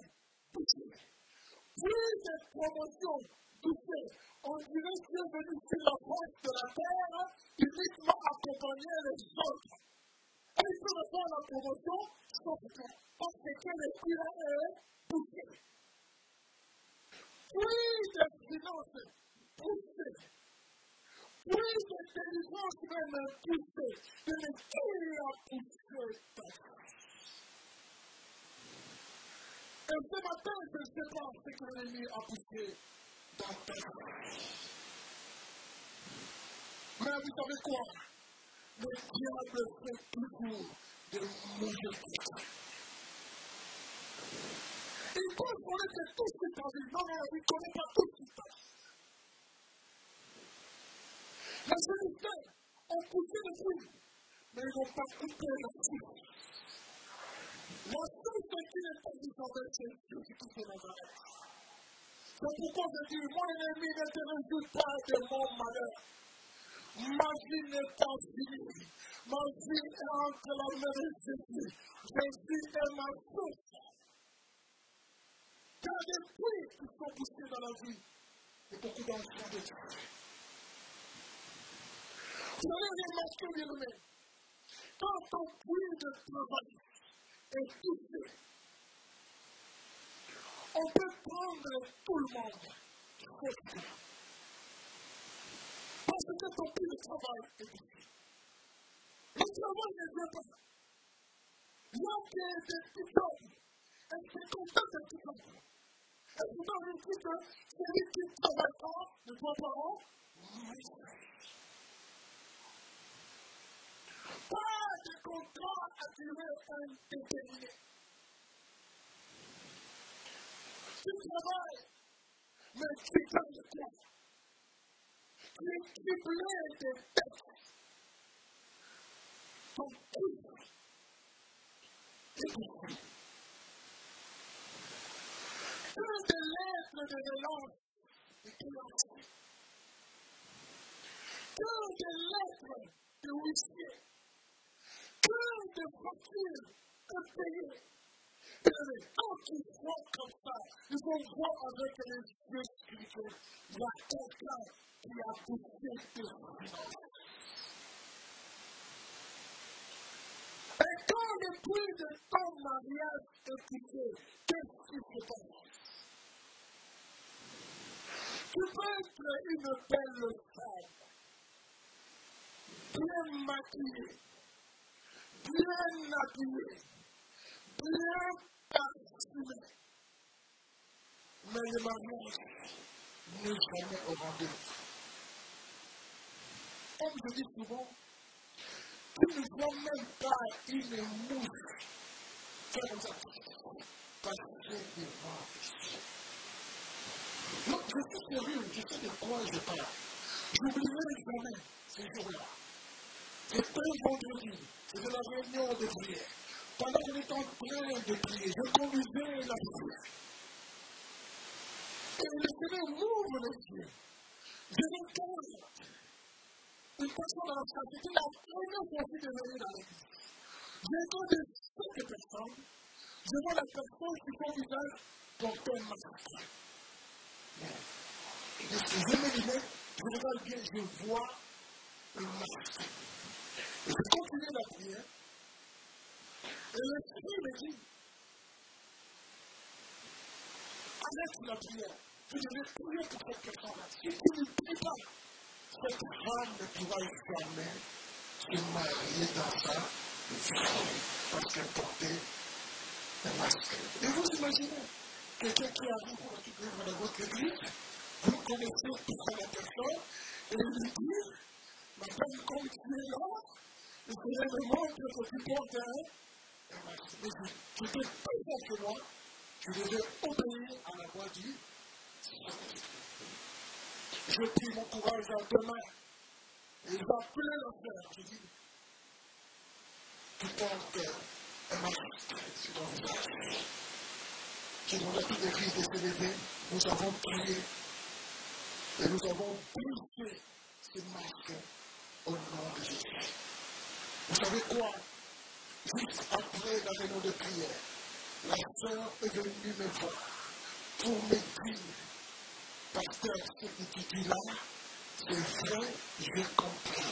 Plus de promotion, poussé. On dirait que Dieu venu sur la de la terre uniquement accompagner les autres. Et il la promotion parce que est poussé. Plus de finances poussées. Plus de délivrance même poussée. De l'esprit a poussé ta Et ce matin, je ne sais pas ce que l'ennemi a poussé dans ta vie. Mais vous savez quoi Le diable fait toujours de mauvais trucs. Il pense qu'on est tout ce qui passe. Non, non, il ne connaît pas tout ce qui passe. Les Philistins ont poussé le fruit, mais ils n'ont pas coupé la suite. La source qui n'est pas différente, c'est Jésus-Christ de Nazareth. C'est pourquoi je dis, mon ennemi ne te résout pas de mon malheur. Ma vie n'est pas finie. Ma vie est entre la main de Jésus. Jésus est ma source. Car des puits qui sont poussés dans la vie, et beaucoup d'enfants de Dieu. Vous avez remarqué, bien aimé, quand ton puits de travail est touché, on peut prendre tout le monde. Parce que ton puits de travail est touché. Le travail ne vient pas. Il y a des petits hommes, et c'est comme ça des petits hommes. Et vous avez dit que celui qui travaille pas ne doit pas mourir. Pas de contrat à durée indéterminée. Tu travailles, mais tu gagnes de quoi Tu es criblé de dettes. Ton couple est détruit. Que de lettres de relance et création. Que de lettres de huissier. Que de impayées. Et quand tu vois comme ça, il faut voir avec les yeux spirituels. Il y a quelqu'un qui a poussé tes. Et quand le prix de ton mariage est qu'est-ce qui se passe? Tu peux être une belle femme, bien maquillée, bien habillée, bien parfumée. Mais le mariage n'est jamais au rendez-vous. Comme je dis souvent, tu ne vois même pas une mouche faire comme ça passer devant Donc, je suis sérieux, je sais de quoi je parle. J'oublierai jamais ces jours-là. C'était vendredi, c'était la réunion de prière. Pendant que j'étais en train de prier, je conduisais la prière. Et le Seigneur m'ouvre les yeux. Je regarde une personne dans la salle. C'était la première que je venais dans l'église. J'entends de cinq personnes. Je vois la personne qui son visage porter un masque. Je me disais, je regarde bien, je vois un masque. Je continue la prière. Et l'esprit me dit, arrête la prière. Je devais prier pour cette personne-là. Si tu ne pries pas, cette femme ne pourra jamais se marier dans sa vie parce qu'elle portait un masque. Et vous imaginez, quelqu'un qui arrive pour œuvre dans votre église, vous connaissez toute la personne, et lui dit, madame, comme tu es là, le montre que tu portes un masque. Mais je n'étais pas ça que moi, je devais obéir à la voix du je pris mon courage à deux mains. Et il va appeler la sœur. Je dis, tu portes un masque sur ton visage. J'ai demandé à toute l'église de se lever. Nous avons prié. Et nous avons brisé ce masque au nom de Jésus. Vous savez quoi? Juste après la réunion de prière, la sœur est venue me voir pour me dire Pasteur, que tu dis là, c'est vrai, j'ai compris.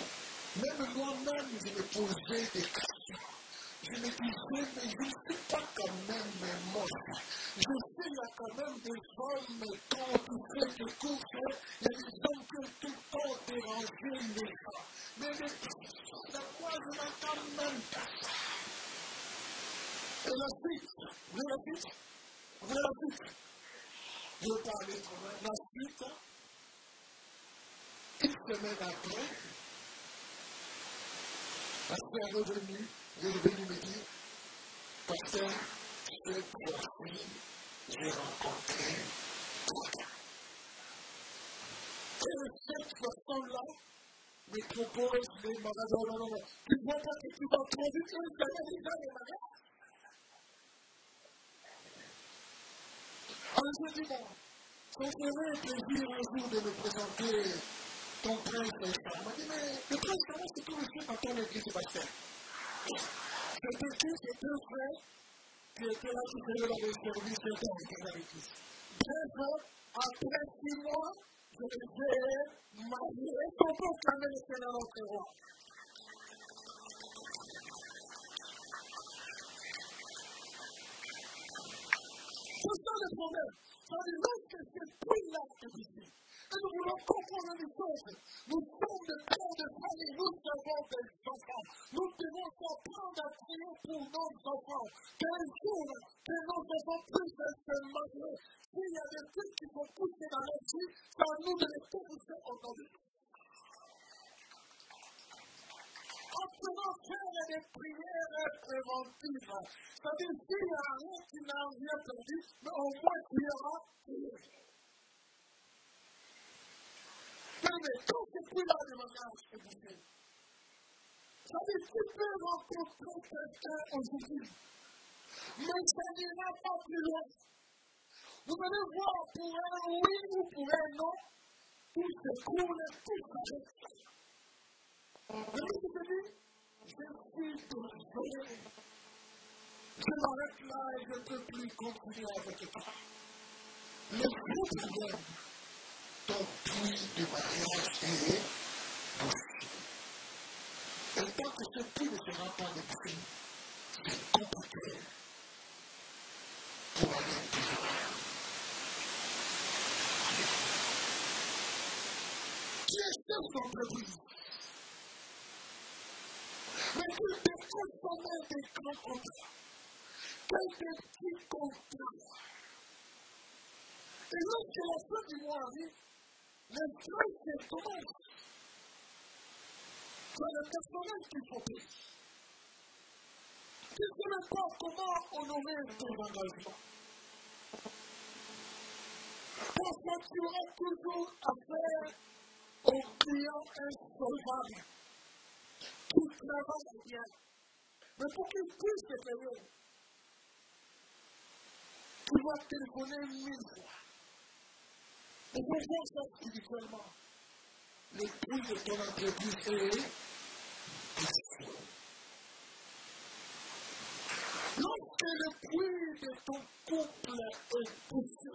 Même moi-même, je me posais des questions. Je me disais, mais je ne suis pas quand même moche. Je sais, il y a quand même des hommes, quand tu fais des courses, il y a tout le temps dérangé les gens. Mais les la moi, je n'entends même pas ça. Et la suite, vous la suite? Vous la suite? Je parlais la suite. Une semaine après, sœur est revenue, elle est venue me dire, Pasteur, cette fois-ci, j'ai rencontré toi. Et cette façon-là, me propose les malades. Non, non, non, tu ne vois pas que tu vas trop vite, tu vas déjà les malades. Alors je dis, bon, c'est vrai plaisir un jour de me présenter ton prince Saint. m'a dit, mais le prince c'est tout monsieur dans ton église Sébastien. C'était qui ces deux frères qui étaient là, qui faisaient le service de dans l'église. Bref, après six mois, je les ai mariés. On peut calmer le Seigneur roi. C'est ça le problème. Lorsque c'est plus là que ici. Et nous voulons comprendre une chose. Nous sommes des pères de famille, nous avons des enfants. Nous devons apprendre à prier pour nos enfants. Quel jour que nos enfants puissent se marier. S'il y a des trucs qui sont poussés dans leur vie, c'est nous de les pousser aujourd'hui. Apprenons à faire des prières préventives. C'est-à-dire, s'il n'y a rien qui n'a rien perdu, mais au moins il y aura prié. Mais quand c'est plus là le mariage est bouché, c'est-à-dire, tu peux rencontrer quelqu'un aujourd'hui, mais ça n'ira pas plus loin. Vous allez voir pour un oui ou pour un non, tout se coule, tout s'arrête. Vous ce que je dis Je suis désolé. Je m'arrête là et je ne peux plus continuer avec toi. Mais vous problème, ton puits de mariage est bouché. Et tant que ce puits ne sera pas débouché, c'est compliqué pour aller plus loin. Qui est chef d'entreprise mais qu'il te consommer des grands contrats, quelques petits contrats. Et lorsque la fin du mois arrive, les frais se commencent. C'est le personnel qu'il faut payer. Tu ne sais pas comment honorer ton engagement. Parce que tu auras toujours affaire aux clients insolvables qui travaillent bien. Mais pour qu'ils puissent te payer, tu vas téléphoner mille fois. Pour voir ça spirituellement, le prix de ton entreprise est Lorsque le prix de ton couple est poussé,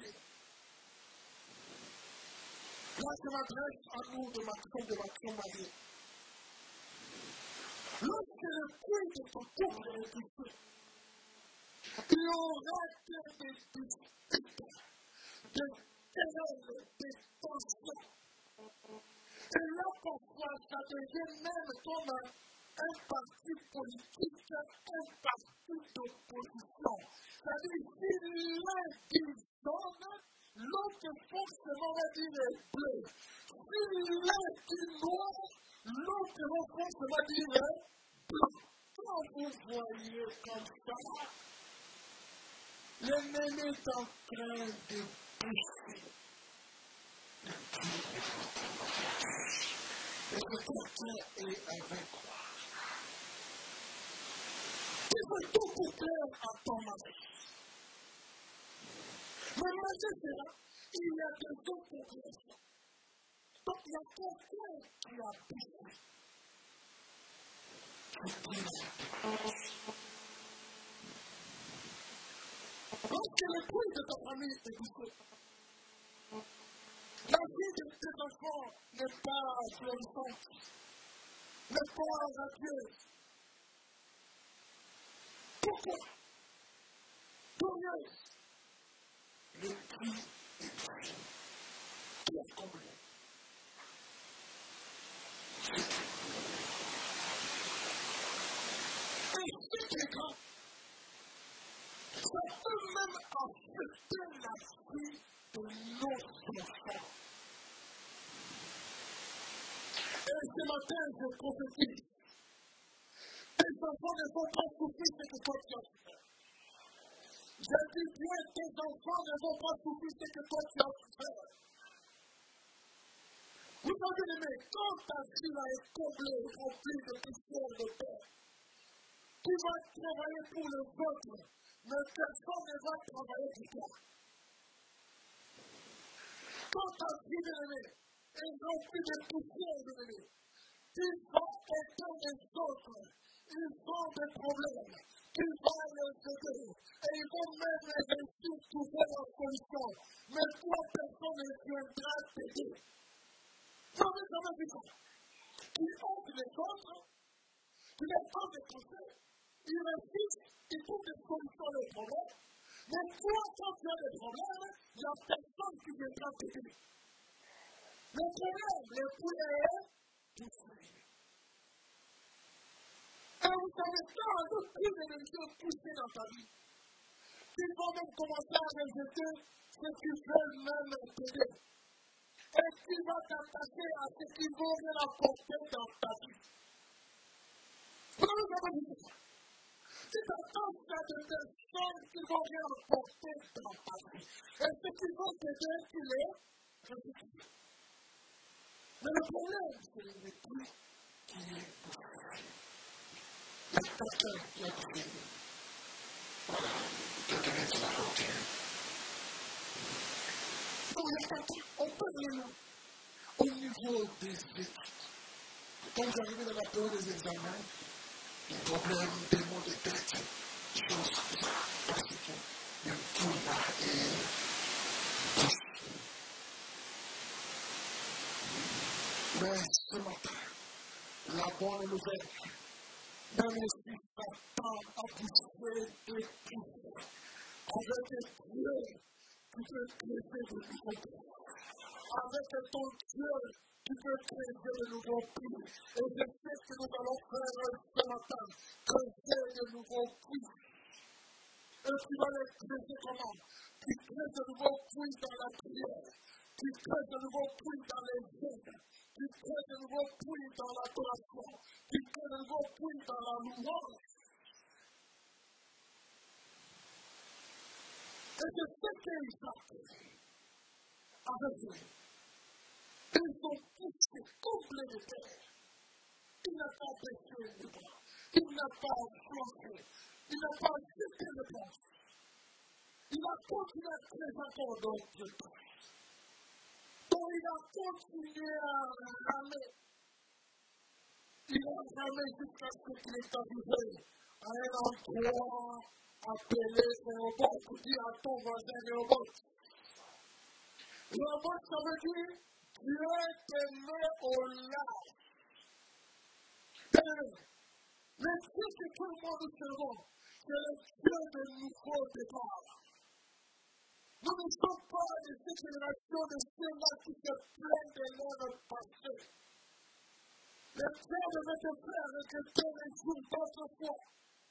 là je m'adresse à nous de ma de ma mariée. Lorsque le prix de ton couple est poussé, il y aura des disputes, des des tensions. Et là, parfois, ça devient même comme un parti politique, un parti d'opposition. C'est-à-dire, si l'un dit jaune, l'autre forcément va dire bleu. Si l'un dit l'autre forcément va dire bleu. Quand vous voyez comme ça, l'ennemi est en train de pousser. Et le porteur est avec moi. Tu veux tout couper à ton mari. Mais maintenant, il y a des autres. Donc, il y a quelqu'un qui a besoin. Lorsque le bruit de ta famille est la vie de tes enfants n'est pas florissante, n'est pas radieuse. Pourquoi Glorieuse. Le prix est pris. Qui a comblé Et ce qui est grave, ça peut même affecter la vie nos enfants. Et ce matin, je prophétise tes enfants ne vont pas souffrir ce que toi tu as souffert. Je dis bien, tes enfants ne vont pas souffrir ce que toi tu as souffert. Vous avez aimé, quand ta vie va être comblée, remplie de poussière de terre, tu vas travailler pour le peuple, mais personne ne va travailler pour toi. Vie, bien-aimé, est remplie de poussière, bien-aimé, tu vas aider les autres. Ils ont des problèmes, tu vas les aider et ils vont même réussir à trouver la solution. Mais toi, personne ne viendra t'aider. Vous avez jamais vu ça Qui aide les autres, qui les pas des conseils, ils réussissent, ils trouvent des solutions aux problèmes. Mais toi, quand tu as des problèmes, il n'y a personne qui viendra t'aider. Le problème, le plus est tout seul. Et vous savez, prix de Dieu poussé dans ta vie, tu vas même commencer à rejeter ce qui veut même t'aider. Et tu vas t'attacher à ce qui vont rien apporter dans ta vie. Vous avez jamais vu ça Tu t'attaches à des personnes qui vont rien apporter dans ta vie. Et ce qui vont t'aider, tu les rejettes. Mais le problème, c'est le prix qui est poussé. Quelqu'un qui a dit, voilà, quelqu'un est sur la route. On peut venir les problèmes, des mots de tête, choses comme ça, parce que le tout là est Mais ce matin, la bonne nouvelle, même si Satan a poussé et poussé, avec Dieu, tu peux créer de. Avec ton Dieu, tu peux de nouveaux prix. Et je sais que nous allons faire ce matin, créer de nouveaux prix. Et tu vas les comment Tu crées de nouveaux prix dans la prière. Tu crées de nouveaux prix dans les jeunes. Tu crées de nouveaux prix dans l'adoration. Tu crées de nouveaux prix dans la louange. Et je sais avec lui. Ils ont poussé terres. Il n'a pas baissé le bras. Il n'a pas flanqué. Il n'a pas jeté le bras. Il a continué à présenter d'autres temps. Donc il a continué à ramer. Il a ramé jusqu'à ce qu'il est arrivé à un endroit appelé Réhoboth. Dis à ton voisin Réhoboth. Réhoboth, ça veut dire T'est né au. Le Dieu que tout le monde servant, c'est le Dieu de nouveau départ. Nous ne sommes pas de cette génération de ceux-là qui se plaignent de leur passé. Le Dieu de notre frère avec les jours d'autrefois.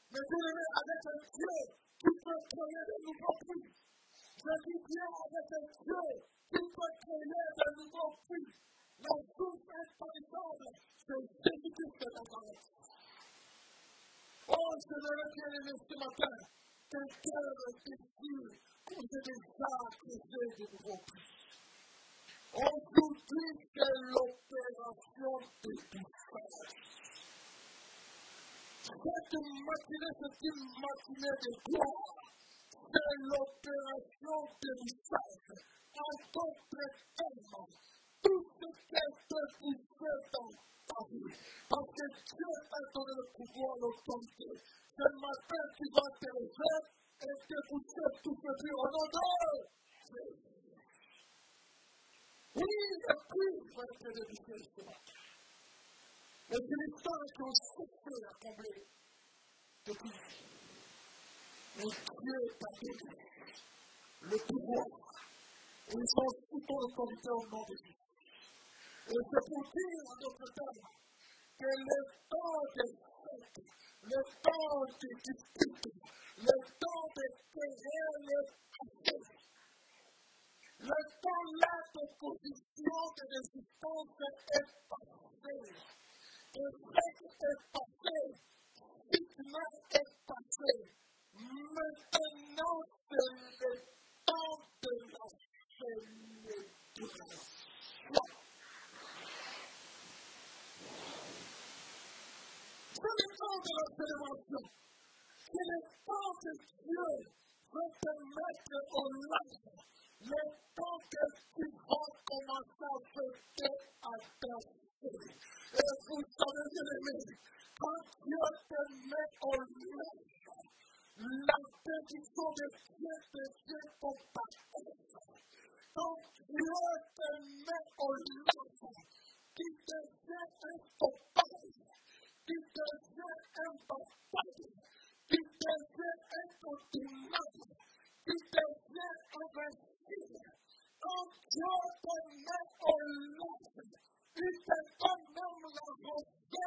Mais bien aimé, avec un Dieu qui peut créer de nouveaux. Je bien avec un Dieu qui peut créer de nouveaux prix. La source c'est Jésus-Christ de. Oh, aimé ce matin, accusé de nouveaux prix. Aujourd'hui, c'est l'opération de Dieu. Cette matinée, c'est matinée de gloire. C'est l'opération de message. En d'autres termes, tout ce qui est poussé dans ta vie. Parce que Dieu t'a donné le pouvoir, l'autorité. Ce matin, tu vas te lever et te pousser tout ce qui au nom Oui, le prix va être débuté ce matin. Et c'est l'histoire qui ont souffert à combler depuis. Mais Dieu t'a donné le pouvoir. Et sous ton autorité au nom de Jésus. Et c'est pour dire en d'autres que le temps des fêtes, le temps des disputes, le temps des passé. Le temps là d'opposition, de résistance est passé. Le fait est passé. Maintenant, c'est temps de la célébration. C'est temps de la célébration. C'est temps que Dieu veut te mettre au large. Le temps que tu commencer à fêter à. Et vous savez, bien aimé, quand Dieu te la benedizione siete tempo pazzesco. Non siete me orlato, chi te siete popati, chi te siete empatati, chi te siete continuato, chi te siete vestito. Non siete me orlato, chi te tornano la vostra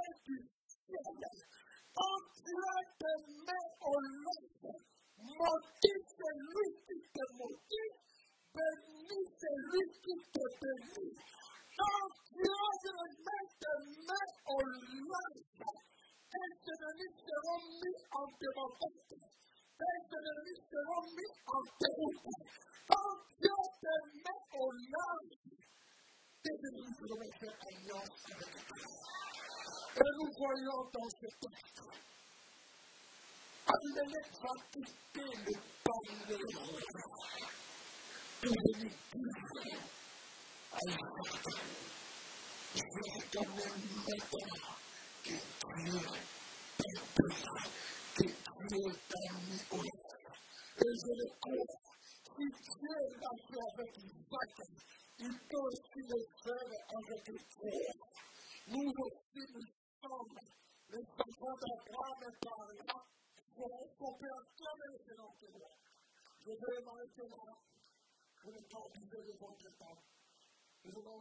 du ciel. Quand Dieu te met au large, maudit celui qui te maudit, béni celui qui te bénit. Quand Dieu te met au large, tes ennemis seront mis en démocratie. Tes ennemis seront mis en déroute. Quand Dieu te met au large, devenu de notre alliance avec Dieu. Et nous voyons dans ce texte, Abimelech va quitter le palais pour venir dire à Isaac, je quand même maintenant que Dieu t'appellera, que Dieu t'a mis au Et je le crois, si Dieu l'a fait avec Isaac, il peut aussi le faire avec cœur. Nous aussi, nous sommes les enfants d'Abraham et par là, qu'on peut acclamer ce nom de Dieu. Je vais m'arrêter là pour le temps de votre temps. Nous allons